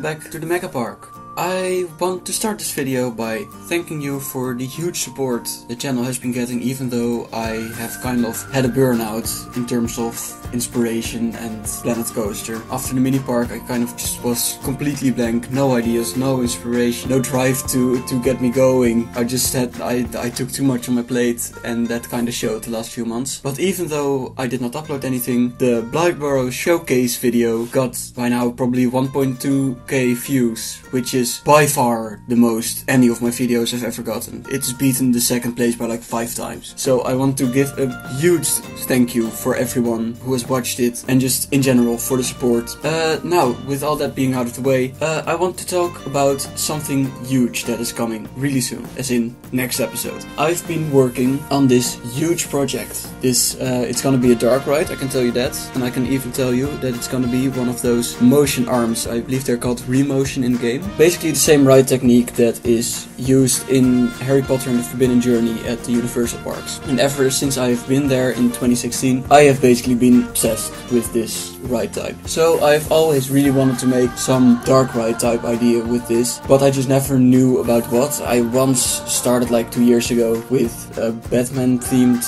Back to the Mega Park. I want to start this video by thanking you for the huge support the channel has been getting even though I have kind of had a burnout in terms of inspiration and Planet Coaster. After the mini park I kind of just was completely blank, no ideas, no inspiration, no drive to, to get me going. I just had, I, I took too much on my plate and that kind of showed the last few months. But even though I did not upload anything, the Blytheboro showcase video got by now probably 1.2k views, which is by far the most any of my videos I've ever gotten. It's beaten the second place by like five times. So I want to give a huge thank you for everyone who has watched it and just in general for the support. Uh, now, with all that being out of the way, uh, I want to talk about something huge that is coming really soon, as in next episode. I've been working on this huge project. This uh, it's gonna be a dark ride, I can tell you that, and I can even tell you that it's gonna be one of those motion arms. I believe they're called remotion in game. Basically the same ride technique that is used in Harry Potter and the Forbidden Journey at the Universal Parks. And ever since I've been there in 2016, I have basically been obsessed with this ride type. So I've always really wanted to make some dark ride type idea with this, but I just never knew about what. I once started like two years ago with a Batman themed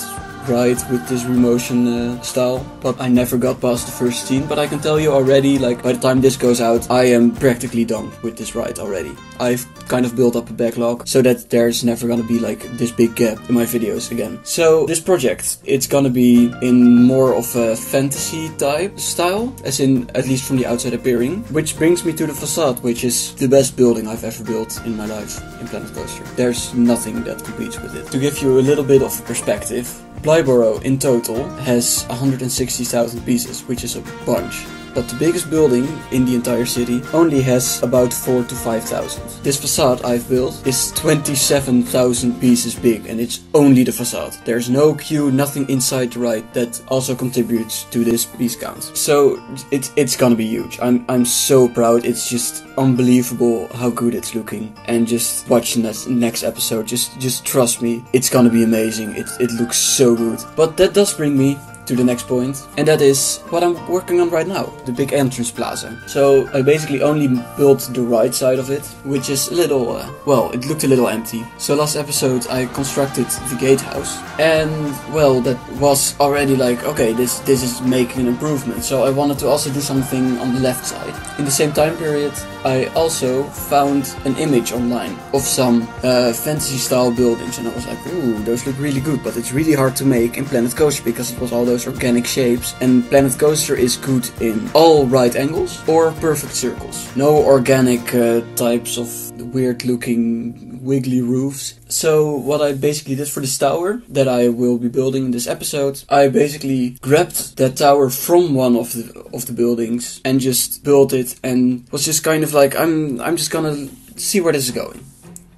ride with this remotion uh, style, but I never got past the first scene. But I can tell you already, like by the time this goes out, I am practically done with this ride already. I've kind of built up a backlog so that there's never gonna be like this big gap in my videos again. So this project, it's gonna be in more of a fantasy type style, as in at least from the outside appearing, which brings me to the facade, which is the best building I've ever built in my life in Planet Coaster. There's nothing that competes with it. To give you a little bit of perspective, Blytheboro in total has 160,000 pieces, which is a bunch. But the biggest building in the entire city only has about 4 to 5,000. This facade I've built is 27,000 pieces big and it's only the facade. There's no queue, nothing inside the ride that also contributes to this piece count. So it's it's gonna be huge. I'm I'm so proud. It's just unbelievable how good it's looking. And just watching that next episode, just just trust me, it's gonna be amazing. It it looks so good. But that does bring me to the next point, and that is what I'm working on right now, the big entrance plaza. So I basically only built the right side of it, which is a little, uh, well, it looked a little empty. So last episode I constructed the gatehouse, and well, that was already like, okay, this this is making an improvement. So I wanted to also do something on the left side. In the same time period, I also found an image online of some uh, fantasy style buildings, and I was like, ooh, those look really good, but it's really hard to make in Planet Coaster because it was all those organic shapes, and Planet Coaster is good in all right angles or perfect circles. No organic uh, types of weird looking wiggly roofs. So what I basically did for this tower that I will be building in this episode, I basically grabbed that tower from one of the of the buildings and just built it and was just kind of like I'm I'm just gonna see where this is going.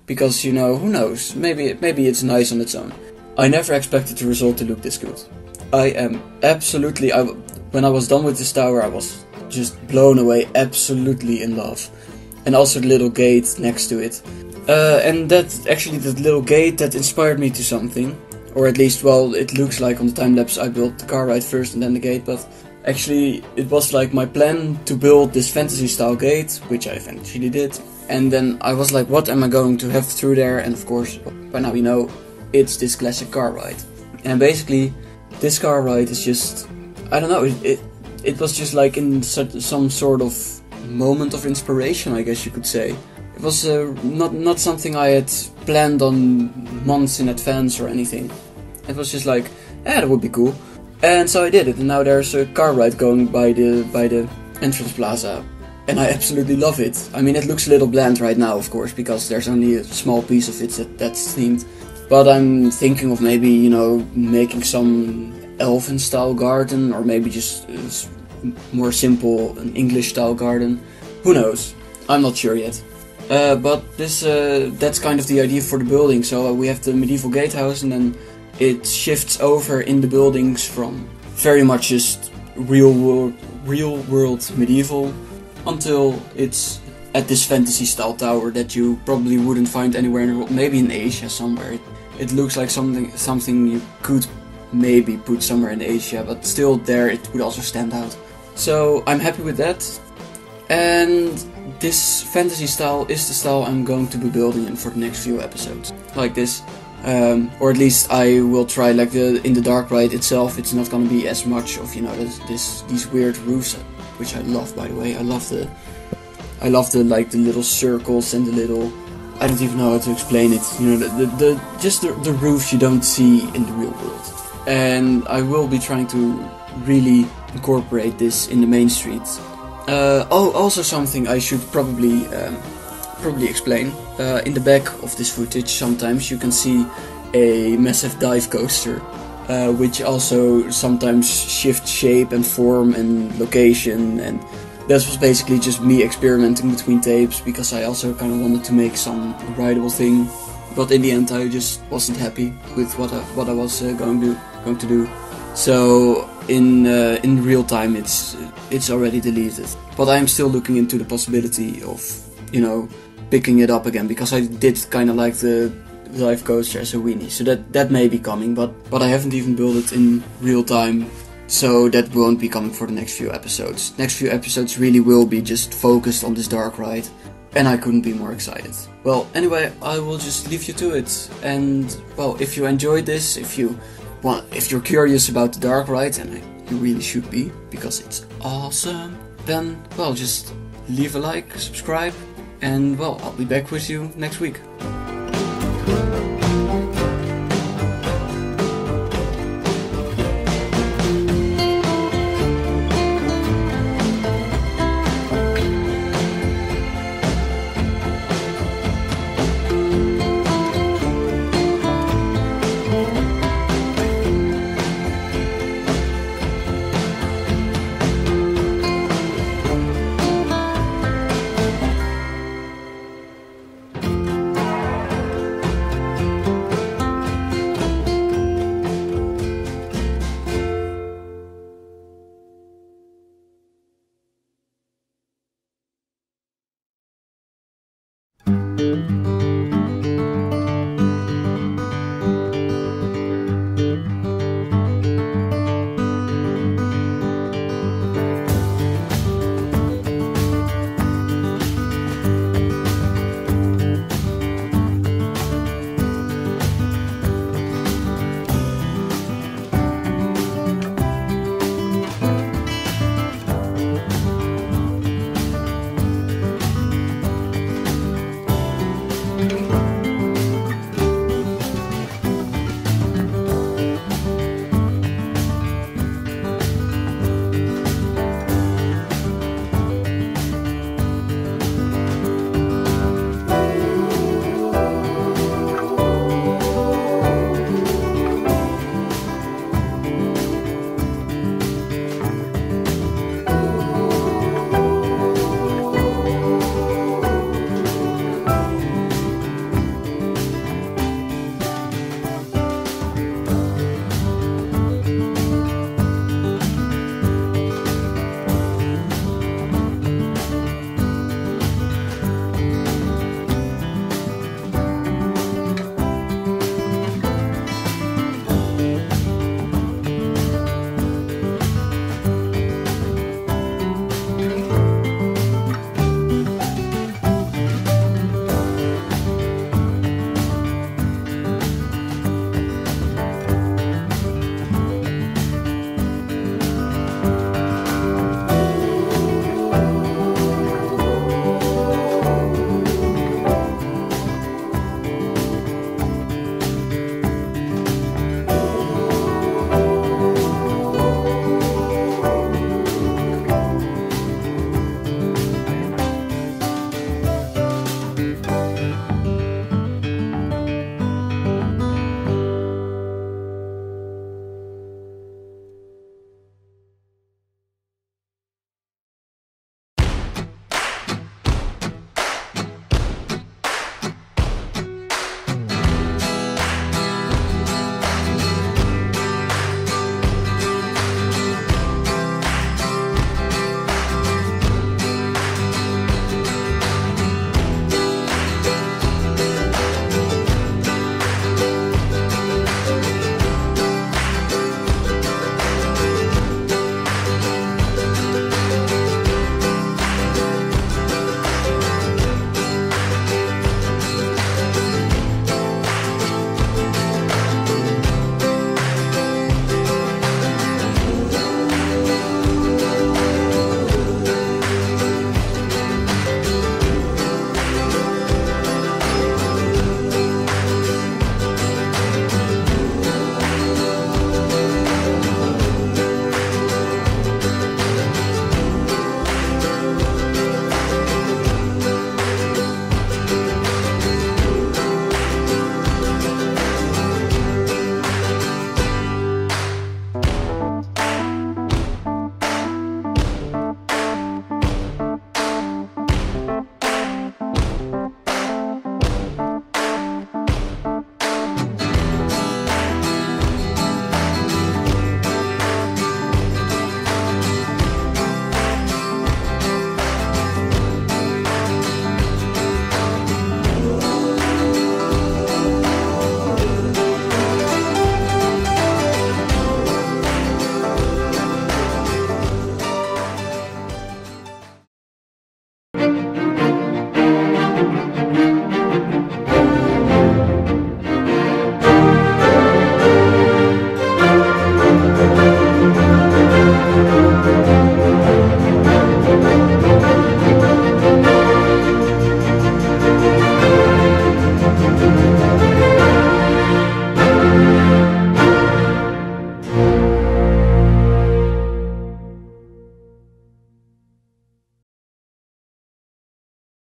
Because you know, who knows? Maybe maybe it's nice on its own. I never expected the result to look this good. I am absolutely I, when I was done with this tower I was just blown away, absolutely in love. And also the little gate next to it. Uh, and that actually that little gate that inspired me to something, or at least well, it looks like on the time lapse I built the car ride first and then the gate, but actually it was like my plan to build this fantasy style gate, which I eventually did. And then I was like, what am I going to have through there? And of course, by now we know, it's this classic car ride. And basically, this car ride is just, I don't know, it it, it was just like in some sort of moment of inspiration, I guess you could say. It was uh, not not something I had planned on months in advance or anything. It was just like, yeah, that would be cool. And so I did it, and now there's a car ride going by the by the entrance plaza, and I absolutely love it. I mean, it looks a little bland right now, of course, because there's only a small piece of it that, that's themed. But I'm thinking of maybe you know making some elfin style garden, or maybe just uh, more simple an English style garden. Who knows? I'm not sure yet. Uh, but this uh, that's kind of the idea for the building. So uh, we have the medieval gatehouse, and then it shifts over in the buildings from very much just real world, real world medieval until it's at this fantasy style tower that you probably wouldn't find anywhere in the world. Maybe in Asia somewhere. It, it looks like something something you could maybe put somewhere in Asia, but still there it would also stand out. So I'm happy with that. And this fantasy style is the style I'm going to be building in for the next few episodes. Like this. Um, or at least I will try like the in the dark ride itself it's not gonna be as much of you know this, this these weird roofs which I love by the way I love the I love the like the little circles and the little I don't even know how to explain it you know the, the, the just the, the roofs you don't see in the real world and I will be trying to really incorporate this in the main streets uh, oh also something I should probably um, probably explain. Uh, in the back of this footage, sometimes you can see a massive dive coaster, uh, which also sometimes shifts shape and form and location. And that was basically just me experimenting between tapes because I also kind of wanted to make some rideable thing. But in the end, I just wasn't happy with what I, what I was uh, going to going to do. So in uh, in real time, it's it's already deleted. But I'm still looking into the possibility of you know picking it up again because I did kind of like the dive coaster as a weenie. So that that may be coming, but but I haven't even built it in real time. So that won't be coming for the next few episodes. Next few episodes really will be just focused on this dark ride. And I couldn't be more excited. Well, anyway, I will just leave you to it. And well, if you enjoyed this, if you want, if you're curious about the dark ride, and you really should be because it's awesome, then well, just leave a like, subscribe, and well, I'll be back with you next week.